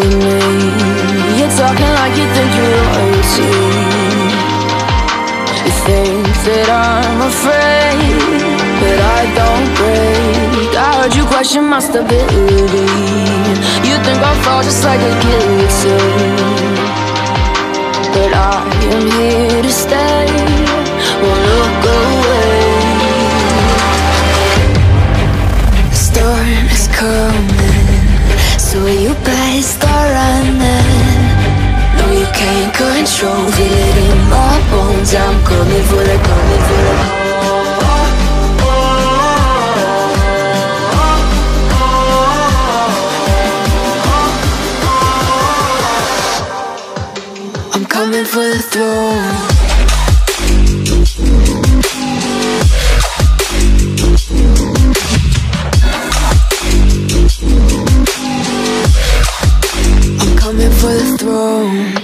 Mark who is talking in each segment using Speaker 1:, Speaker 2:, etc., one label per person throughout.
Speaker 1: me. You're talking like you think you're royalty You think that I'm afraid But I don't break. I heard you question my stability. You think I'll fall just like a guillotine. But I am here to stay. Won't look away. The storm is coming So you better can't Feel it in my bones I'm coming for the, coming for the I'm coming for the throne. I'm coming for the throne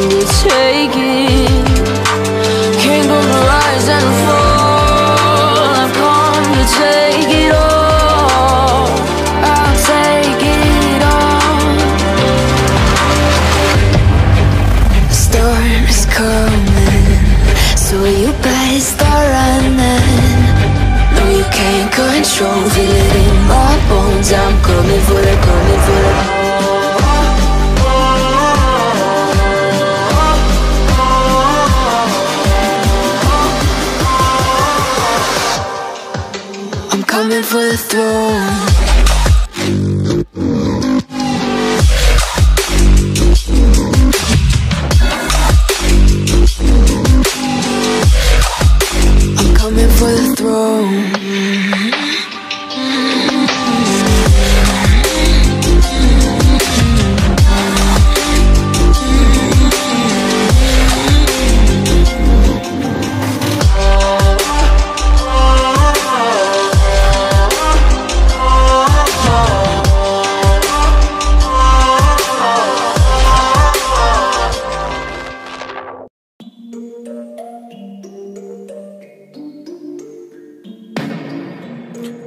Speaker 1: I've come to take it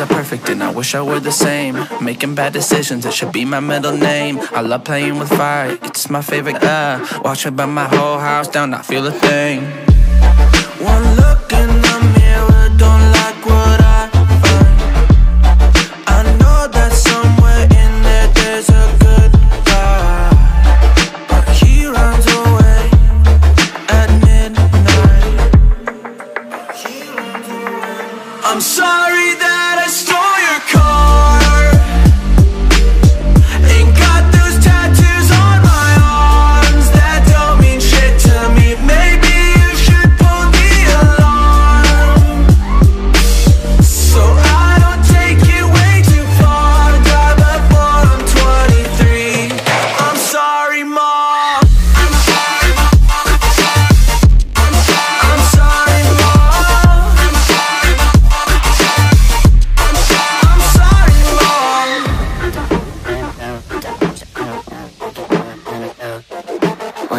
Speaker 2: Are perfect and I wish I were the same. Making bad decisions, it should be my middle name. I love playing with fire, it's my favorite. Uh, watch it burn my whole house down, I feel a thing. One look I'm sorry that I stole